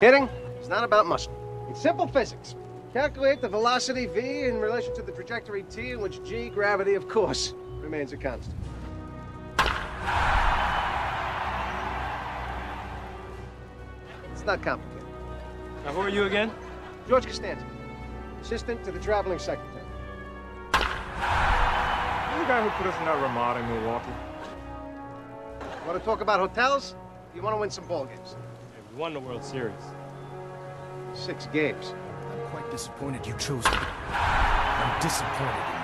Kidding? It's not about muscle. It's simple physics. Calculate the velocity v in relation to the trajectory t in which g, gravity, of course, remains a constant. It's not complicated. Now, who are you again? George Costanza, assistant to the traveling secretary. You're the guy who put us in that Ramada in Milwaukee. Want to talk about hotels? You want to win some ball games? Hey, we won the World Series. Six games. I'm quite disappointed you chose me. I'm disappointed